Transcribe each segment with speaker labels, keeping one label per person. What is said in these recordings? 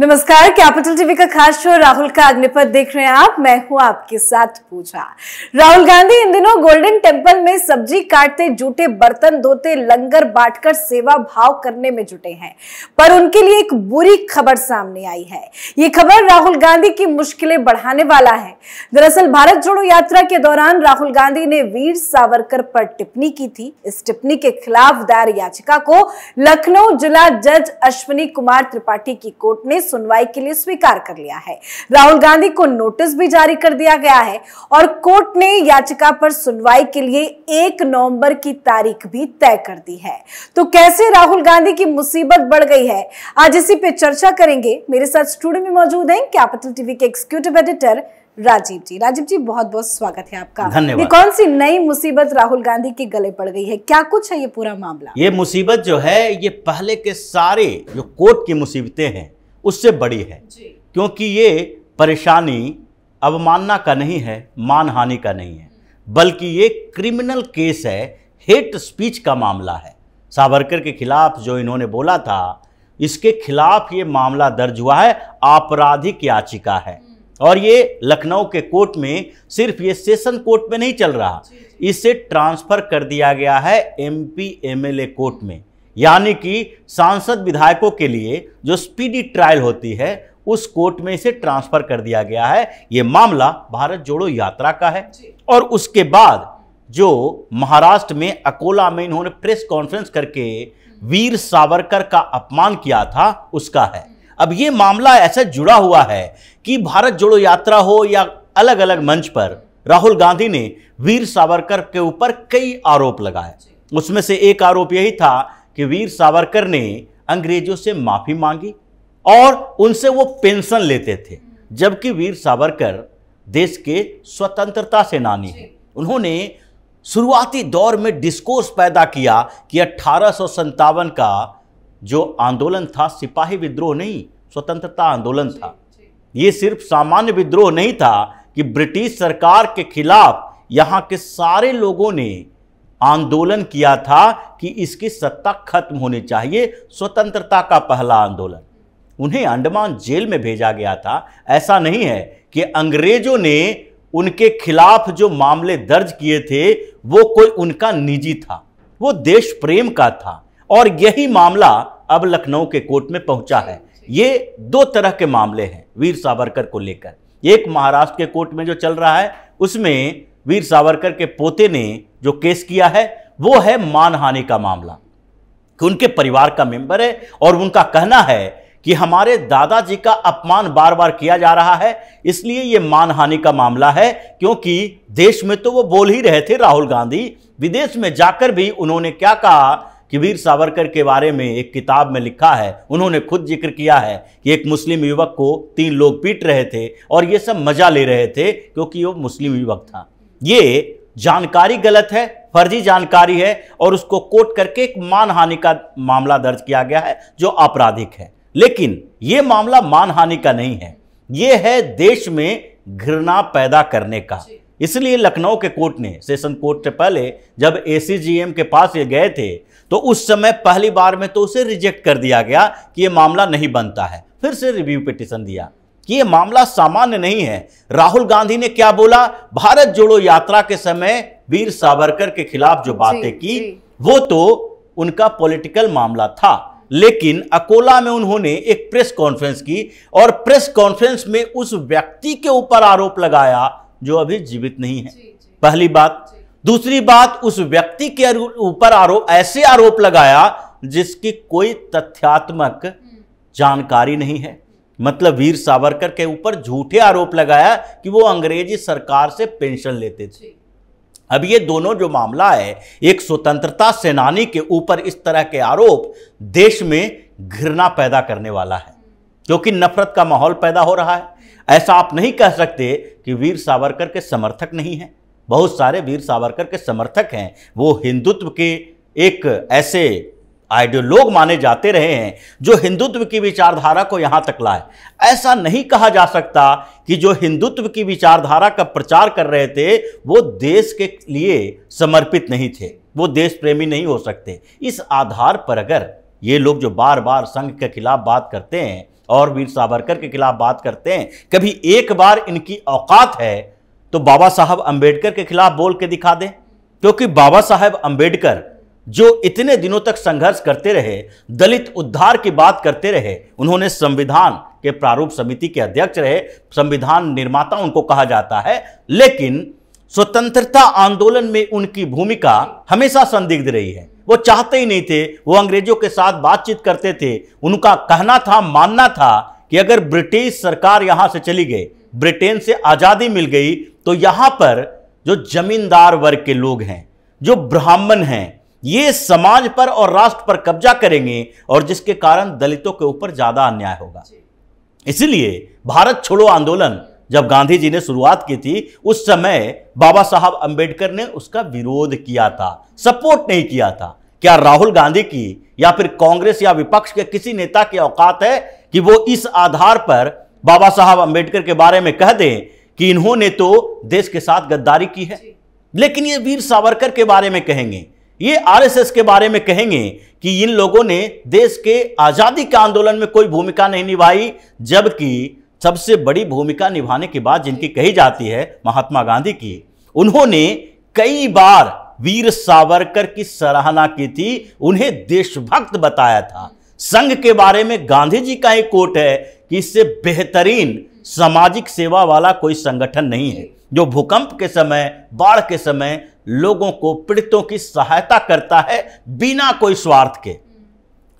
Speaker 1: नमस्कार capital TV का खास शो राहुल का अग्निपथ देख रहे हैं आप। मैं हूँ आपके साथ पूजा। राहुल गांधी, इन दिनों गोल्डन टेंपल में सब्ज़ी काटते, जूटे, बर्तन धोते, लंगर बांटकर सेवा भाव करने में जुटे हैं। पर उनके लिए एक बुरी खबर सामने आई है। ये खबर राहुल गांधी की मुश्किलें बढ़ाने वाला है। दरअसल, भारत जोड़ो यात्रा के दौरान राहुल गांधी ने वीर सावरकर पर टिप्पणी की थी। इस टिप्पणी के खिलाफ दायर याचिका को लखनऊ जिला जज अश्विनी कुमार त्रिपाठी की कोर्ट ने सुनवाई के लिए स्वीकार कर लिया है। राहुल गांधी को नोटिस भी जारी कर दिया गया है और कोर्ट ने याचिका पर सुनवाई के लिए एक नवंबर की तारीख भी तय कर दी है। तो कैसे राहुल गांधी की मुसीबत बढ़ गई है? आज इसी पे चर्चा करेंगे। मेरे साथ स्टूडियो में मौजूद हैं कैपिटल टीवी के एक्सिक्यूटिव एडिटर राजीव जी। राजीव जी बहुत बहुत स्वागत है आपका।
Speaker 2: धन्यवाद।
Speaker 1: ये कौन सी नई मुसीबत राहुल गांधी के गले पड़ गई है? क्या कुछ है ये पूरा मामला?
Speaker 2: ये मुसीबत जो है ये पहले के सारे जो कोर्ट की मुसीबतें हैं उससे बड़ी है। क्योंकि ये परेशानी अवमानना का नहीं है मानहानि का नहीं है। बल्कि ये क्रिमिनल केस है हेट स्पीच का मामला है। सावरकर के खिलाफ जो इन्होंने बोला था इसके खिलाफ ये मामला दर्ज हुआ है आपराधिक याचिका है। और ये लखनऊ के कोर्ट में सिर्फ़ ये सेशन कोर्ट में नहीं चल रहा। इसे ट्रांसफ़र कर दिया गया है एमपी एमएलए कोर्ट में। यानी कि सांसद विधायकों के लिए जो स्पीडी ट्रायल होती है उस कोर्ट में इसे ट्रांसफ़र कर दिया गया है। ये मामला भारत जोड़ो यात्रा का है। और उसके बाद जो महाराष्ट्र में अकोला में इन्होंने प्रेस कॉन्फ्रेंस करके वीर सावरकर का अपमान किया था उसका है। अब ये मामला ऐसा जुड़ा हुआ है कि भारत जोड़ो यात्रा हो या अलग अलग मंच पर राहुल गांधी ने वीर सावरकर के ऊपर कई आरोप लगाए। उसमें से एक आरोप यही था कि वीर सावरकर ने अंग्रेज़ों से माफ़ी मांगी और उनसे वो पेंशन लेते थे जबकि वीर सावरकर देश के स्वतंत्रता सेनानी हैं। उन्होंने शुरुआती दौर में डिस्कोर्स पैदा किया कि अठारह का जो आंदोलन था सिपाही विद्रोह नहीं स्वतंत्रता आंदोलन था। ये सिर्फ़ सामान्य विद्रोह नहीं था कि ब्रिटिश सरकार के खिलाफ यहाँ के सारे लोगों ने आंदोलन किया था कि इसकी सत्ता खत्म होनी चाहिए, स्वतंत्रता का पहला आंदोलन। उन्हें अंडमान जेल में भेजा गया था। ऐसा नहीं है कि अंग्रेज़ों ने उनके खिलाफ जो मामले दर्ज किए थे, वो कोई उनका निजी था। वो देश प्रेम का था। और यही मामला अब लखनऊ के कोर्ट में पहुँचा है। ये दो तरह के मामले हैं वीर सावरकर को लेकर। एक महाराष्ट्र के कोर्ट में जो चल रहा है, उसमें वीर सावरकर के पोते ने जो केस किया है, वो है मानहानि का मामला। कि उनके परिवार का मेंबर है और उनका कहना है कि हमारे दादाजी का अपमान बार बार किया जा रहा है, इसलिए ये मानहानि का मामला है, क्योंकि देश में तो वो बोल ही रहे थे राहुल गांधी, विदेश में जाकर भी उन्होंने क्या कहा कि वीर सावरकर के बारे में एक किताब में लिखा है, उन्होंने खुद ज़िक्र किया है कि एक मुस्लिम युवक को तीन लोग पीट रहे थे और ये सब मज़ा ले रहे थे, क्योंकि वो मुस्लिम युवक था। ये जानकारी गलत है फर्जी जानकारी है और उसको कोट करके एक मानहानि का मामला दर्ज किया गया है जो आपराधिक है। लेकिन ये मामला मानहानि का नहीं है। ये है देश में घृणा पैदा करने का। इसलिए लखनऊ के कोर्ट ने सेशन कोर्ट से पहले जब एसीजीएम के पास ये गए थे तो उस समय पहली बार में तो उसे रिजेक्ट कर दिया गया कि ये मामला नहीं बनता है। फिर से रिव्यू पिटिशन दिया। ये मामला सामान्य नहीं है। राहुल गांधी ने क्या बोला? भारत जोड़ो यात्रा के समय वीर सावरकर के खिलाफ जो बातें की वो तो उनका पॉलिटिकल मामला था। लेकिन अकोला में उन्होंने एक प्रेस कॉन्फ्रेंस की और प्रेस कॉन्फ्रेंस में उस व्यक्ति के ऊपर आरोप लगाया जो अभी जीवित नहीं है। पहली बात। दूसरी बात उस व्यक्ति के ऊपर आरोप ऐसे आरोप लगाया जिसकी कोई तथ्यात्मक जानकारी नहीं है। मतलब वीर सावरकर के ऊपर झूठे आरोप लगाया कि वो अंग्रेज़ी सरकार से पेंशन लेते थे। अब ये दोनों जो मामला है एक स्वतंत्रता सेनानी के ऊपर इस तरह के आरोप देश में घृणा पैदा करने वाला है क्योंकि नफरत का माहौल पैदा हो रहा है। ऐसा आप नहीं कह सकते कि वीर सावरकर के समर्थक नहीं हैं। बहुत सारे वीर सावरकर के समर्थक हैं। वो हिंदुत्व के एक ऐसे आइडियोलॉग माने जाते रहे हैं, जो हिंदुत्व की विचारधारा को यहाँ तक लाए। ऐसा नहीं कहा जा सकता कि जो हिंदुत्व की विचारधारा का प्रचार कर रहे थे, वो देश के लिए समर्पित नहीं थे, वो देश प्रेमी नहीं हो सकते। इस आधार पर अगर ये लोग जो बार बार संघ के खिलाफ बात करते हैं, और वीर सावरकर के खिलाफ बात करते हैं, कभी एक बार इनकी औकात है तो बाबा साहब अंबेडकर के खिलाफ बोल के दिखा दें। क्योंकि बाबा साहब अंबेडकर जो इतने दिनों तक संघर्ष करते रहे, दलित उद्धार की बात करते रहे, उन्होंने संविधान के प्रारूप समिति के अध्यक्ष रहे, संविधान निर्माता उनको कहा जाता है, लेकिन स्वतंत्रता आंदोलन में उनकी भूमिका हमेशा संदिग्ध रही है। वो चाहते ही नहीं थे, वो अंग्रेज़ों के साथ बातचीत करते थे, उनका कहना था, मानना था कि अगर ब्रिटिश सरकार यहाँ से चली गई, ब्रिटेन से आज़ादी मिल गई तो यहाँ पर जो जमींदार वर्ग के लोग हैं, जो ब्राह्मण हैं ये समाज पर और राष्ट्र पर कब्जा करेंगे और जिसके कारण दलितों के ऊपर ज़्यादा अन्याय होगा। इसलिए भारत छोड़ो आंदोलन जब गांधी जी ने शुरुआत की थी उस समय बाबा साहब अंबेडकर ने उसका विरोध किया था सपोर्ट नहीं किया था। क्या राहुल गांधी की या फिर कांग्रेस या विपक्ष के किसी नेता की औकात है कि वो इस आधार पर बाबा साहब अंबेडकर के बारे में कह दें कि इन्होंने तो देश के साथ गद्दारी की है? लेकिन ये वीर सावरकर के बारे में कहेंगे। ये आरएसएस के बारे में कहेंगे कि इन लोगों ने देश के आज़ादी के आंदोलन में कोई भूमिका नहीं निभाई, जबकि सबसे बड़ी भूमिका निभाने की बात जिनकी कही जाती है महात्मा गांधी की, उन्होंने कई बार वीर सावरकर की सराहना की थी, उन्हें देशभक्त बताया था। संघ के बारे में गांधी जी का एक कोट है कि इससे बेहतरीन सामाजिक सेवा वाला कोई संगठन नहीं है, जो भूकंप के समय, बाढ़ के समय लोगों को पीड़ितों की सहायता करता है बिना कोई स्वार्थ के।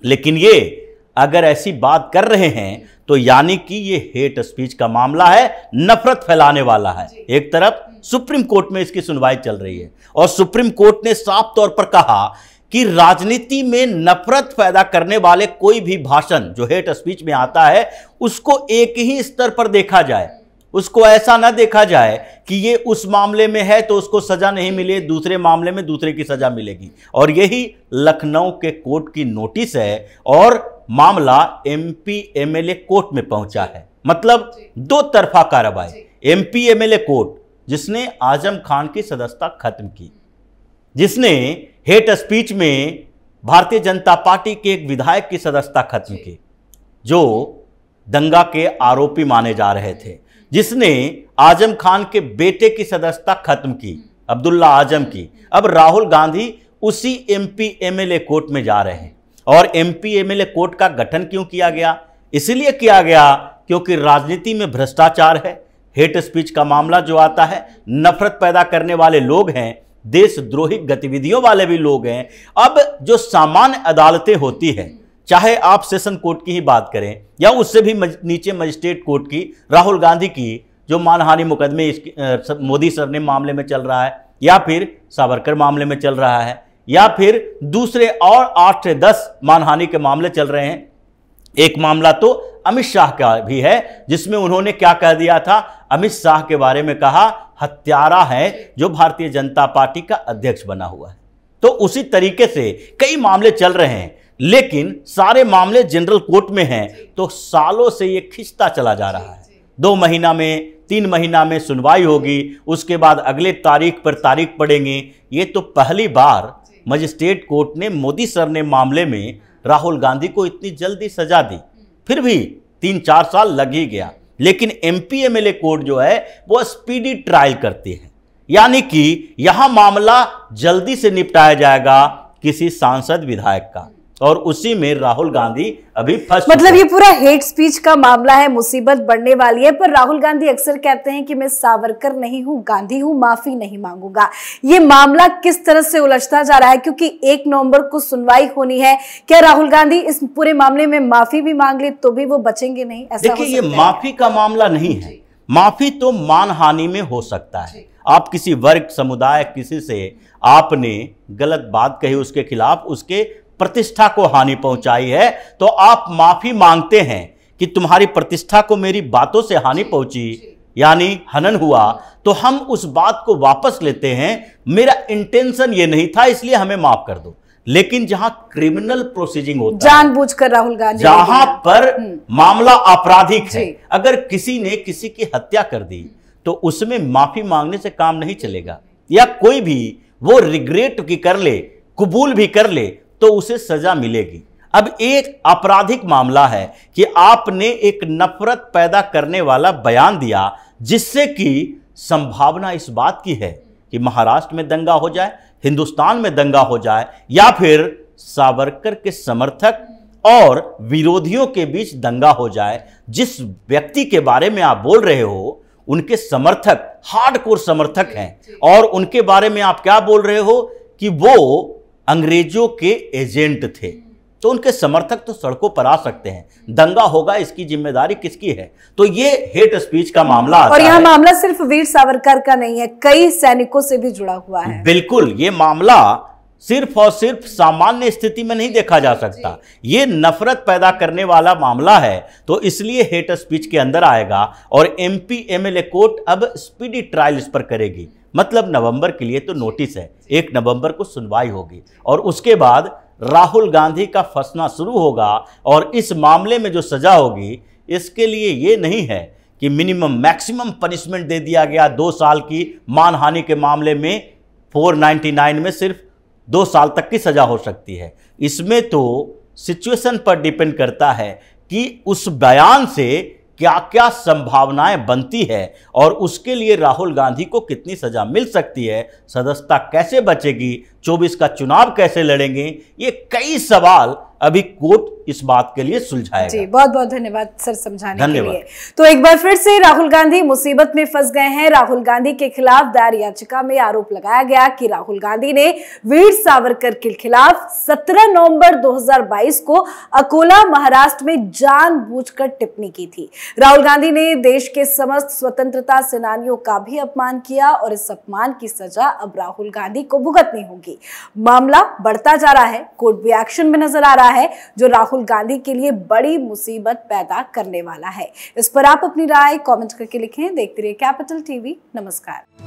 Speaker 2: लेकिन ये अगर ऐसी बात कर रहे हैं तो यानी कि ये हेट स्पीच का मामला है नफरत फैलाने वाला है। एक तरफ़ सुप्रीम कोर्ट में इसकी सुनवाई चल रही है और सुप्रीम कोर्ट ने साफ़ तौर पर कहा कि राजनीति में नफरत पैदा करने वाले कोई भी भाषण जो हेट स्पीच में आता है उसको एक ही स्तर पर देखा जाए। उसको ऐसा ना देखा जाए कि ये उस मामले में है तो उसको सजा नहीं मिले दूसरे मामले में दूसरे की सजा मिलेगी। और यही लखनऊ के कोर्ट की नोटिस है और मामला एमपी एमएलए कोर्ट में पहुँचा है। मतलब दो तरफा कार्रवाई। एमपी एमएलए कोर्ट जिसने आज़म खान की सदस्यता खत्म की जिसने हेट स्पीच में भारतीय जनता पार्टी के एक विधायक की सदस्यता खत्म की जो दंगा के आरोपी माने जा रहे थे। जिसने आज़म खान के बेटे की सदस्यता खत्म की, अब्दुल्ला आज़म की। अब राहुल गांधी उसी एमपी एमएलए कोर्ट में जा रहे हैं। और एमपी एमएलए कोर्ट का गठन क्यों किया गया? इसलिए किया गया क्योंकि राजनीति में भ्रष्टाचार है, हेट स्पीच का मामला जो आता है, नफरत पैदा करने वाले लोग हैं, देशद्रोही गतिविधियों वाले भी लोग हैं। अब जो सामान्य अदालतें होती हैं चाहे आप सेशन कोर्ट की ही बात करें या उससे भी मज, नीचे मजिस्ट्रेट कोर्ट की राहुल गांधी की जो मानहानि मुकदमे मोदी सर ने मामले में चल रहा है या फिर सावरकर मामले में चल रहा है या फिर दूसरे और आठ से दस मानहानि के मामले चल रहे हैं एक मामला तो अमित शाह का भी है जिसमें उन्होंने क्या कह दिया था? अमित शाह के बारे में कहा हत्यारा है जो भारतीय जनता पार्टी का अध्यक्ष बना हुआ है। तो उसी तरीके से कई मामले चल रहे हैं लेकिन सारे मामले जनरल कोर्ट में हैं तो सालों से ये खिंचता चला जा रहा है। दो महीना में, तीन महीना में सुनवाई होगी, उसके बाद अगले तारीख पर तारीख पड़ेंगे। ये तो पहली बार मजिस्ट्रेट कोर्ट ने मोदी सर ने मामले में राहुल गांधी को इतनी जल्दी सजा दी। फिर भी तीन चार साल लग ही गया। लेकिन एमपी एमएलए कोर्ट जो है, वो स्पीडी ट्रायल करती है। यानी कि यहाँ मामला जल्दी से निपटाया जाएगा किसी सांसद विधायक का। और उसी में राहुल गांधी अभी फंस
Speaker 1: मतलब ये पूरा हेट स्पीच का मामला है मुसीबत बढ़ने वाली है पर राहुल गांधी अक्सर कहते हैं कि मैं सावरकर नहीं हूँ गांधी हूँ माफ़ी नहीं मांगूँगा। ये मामला किस तरह से उलझता जा रहा है? क्योंकि एक नवंबर को सुनवाई होनी है क्या राहुल गांधी इस पूरे मामले में माफ़ी भी मांग ले तो भी वो बचेंगे नहीं?
Speaker 2: ऐसा देखिए ये माफ़ी का मामला नहीं है। माफ़ी तो मानहानि में हो सकता है। आप किसी वर्ग समुदाय किसी से आपने गलत बात कही उसके खिलाफ उसके प्रतिष्ठा को हानि पहुंचाई है तो आप माफ़ी मांगते हैं कि तुम्हारी प्रतिष्ठा को मेरी बातों से हानि पहुँची। यानी हनन हुआ तो हम उस बात को वापस लेते हैं। मेरा इंटेंशन ये नहीं था इसलिए हमें माफ़ कर दो। लेकिन जहाँ क्रिमिनल प्रोसीजिंग होता
Speaker 1: जानबूझकर राहुल गांधी
Speaker 2: जहाँ पर हम्म। मामला आपराधिक है अगर किसी ने किसी की हत्या कर दी तो उसमें माफ़ी मांगने से काम नहीं चलेगा। या कोई भी वो रिग्रेट की कर ले कबूल भी कर ले तो उसे सजा मिलेगी। अब एक आपराधिक मामला है कि आपने एक नफरत पैदा करने वाला बयान दिया जिससे कि संभावना इस बात की है कि महाराष्ट्र में दंगा हो जाए हिंदुस्तान में दंगा हो जाए या फिर सावरकर के समर्थक और विरोधियों के बीच दंगा हो जाए जिस व्यक्ति के बारे में आप बोल रहे हो उनके समर्थक हार्डकोर समर्थक हैं। और उनके बारे में आप क्या बोल रहे हो कि वो अंग्रेज़ों के एजेंट थे। तो उनके समर्थक तो सड़कों पर आ सकते हैं। दंगा होगा इसकी ज़िम्मेदारी किसकी है? तो ये हेट स्पीच का मामला
Speaker 1: और यह मामला सिर्फ़ वीर सावरकर का नहीं है कई सैनिकों से भी जुड़ा हुआ है।
Speaker 2: बिल्कुल ये मामला सिर्फ़ और सिर्फ़ सामान्य स्थिति में नहीं देखा जा सकता। ये नफरत पैदा करने वाला मामला है तो इसलिए हेट स्पीच के अंदर आएगा और एमपी एमएलए कोर्ट अब स्पीडी ट्रायल इस पर करेगी। मतलब नवंबर के लिए तो नोटिस है एक नवंबर को सुनवाई होगी और उसके बाद राहुल गांधी का फंसना शुरू होगा और इस मामले में जो सजा होगी इसके लिए ये नहीं है कि मिनिमम मैक्सिमम पनिशमेंट दे दिया गया दो साल की मानहानि के मामले में 499 में सिर्फ़ दो साल तक की सजा हो सकती है। इसमें तो सिचुएशन पर डिपेंड करता है कि उस बयान से क्या क्या संभावनाएँ बनती है और उसके लिए राहुल गांधी को कितनी सजा मिल सकती है, सदस्यता कैसे बचेगी 24 का चुनाव कैसे लड़ेंगे, ये कई सवाल अभी कोर्ट इस बात के लिए सुलझाएगा।
Speaker 1: जी बहुत बहुत धन्यवाद सर समझाने के लिए। तो एक बार फिर से राहुल गांधी मुसीबत में फंस गए हैं। राहुल गांधी के खिलाफ दायर याचिका में आरोप लगाया गया कि राहुल गांधी ने वीर सावरकर के खिलाफ 17 नवंबर 2022 को अकोला महाराष्ट्र में जानबूझकर टिप्पणी की थी। राहुल गांधी ने देश के समस्त स्वतंत्रता सेनानियों का भी अपमान किया और इस अपमान की सजा अब राहुल गांधी को भुगतनी होगी। मामला बढ़ता जा रहा है। कोर्ट भी एक्शन में नज़र आ रहा है, जो राहुल गांधी के लिए बड़ी मुसीबत पैदा करने वाला है। इस पर आप अपनी राय कॉमेंट करके लिखें। देखते रहिए कैपिटल टीवी नमस्कार।